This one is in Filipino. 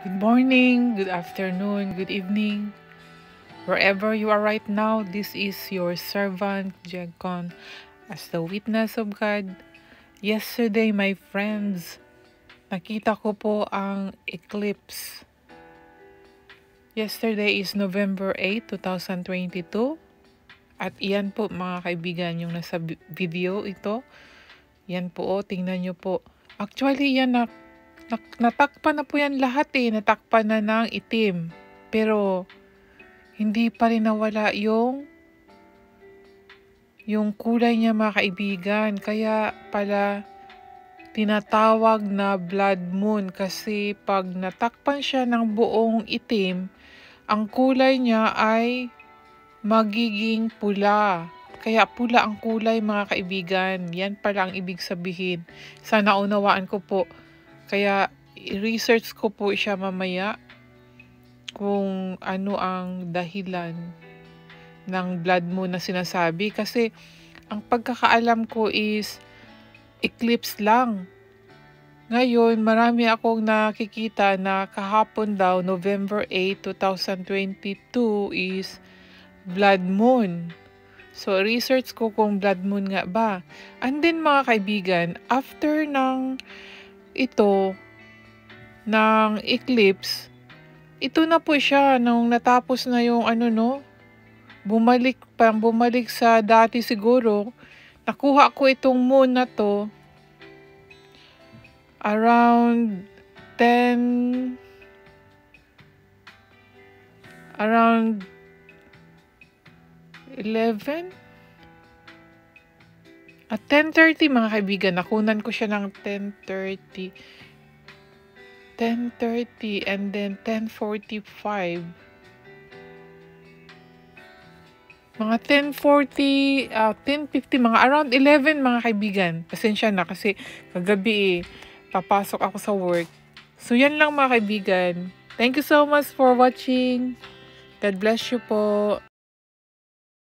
Good morning, good afternoon, good evening. Wherever you are right now, this is your servant, Jegcon, as the witness of God. Yesterday, my friends, nakita ko po ang eclipse. Yesterday is November 8, 2022. At iyan po mga kaibigan, yung nasa vi- video ito. Yan po, oh, tingnan nyo po. Actually, yan na, natakpan na po yan lahat eh. Natakpan na ng itim. Pero, hindi pa rin nawala yung yung kulay niya mga kaibigan. Kaya pala tinatawag na blood moon kasi pag natakpan siya ng buong itim, ang kulay niya ay magiging pula. Kaya pula ang kulay mga kaibigan. Yan pala ang ibig sabihin. Sana unawaan ko po. Kaya research ko po siya mamaya kung ano ang dahilan ng blood moon na sinasabi. Kasi ang pagkakaalam ko is eclipse lang. Ngayon, marami akong nakikita na kahapon daw, November 8, 2022 is blood moon. So, research ko kung blood moon nga ba. And then, mga kaibigan, after ng ito, ng eclipse, ito na po siya, nung natapos na yung ano no, bumalik, parang bumalik sa dati siguro, nakuha ko itong moon na to, around 10, around 11? At 10.30 mga kaibigan, nakunan ko siya ng 10.30. 10.30 and then 10.45. Mga 10.40, uh, 10.50, mga around 11 mga kaibigan. Pasensya na kasi kagabi eh, papasok ako sa work. So yan lang mga kaibigan. Thank you so much for watching. God bless you po.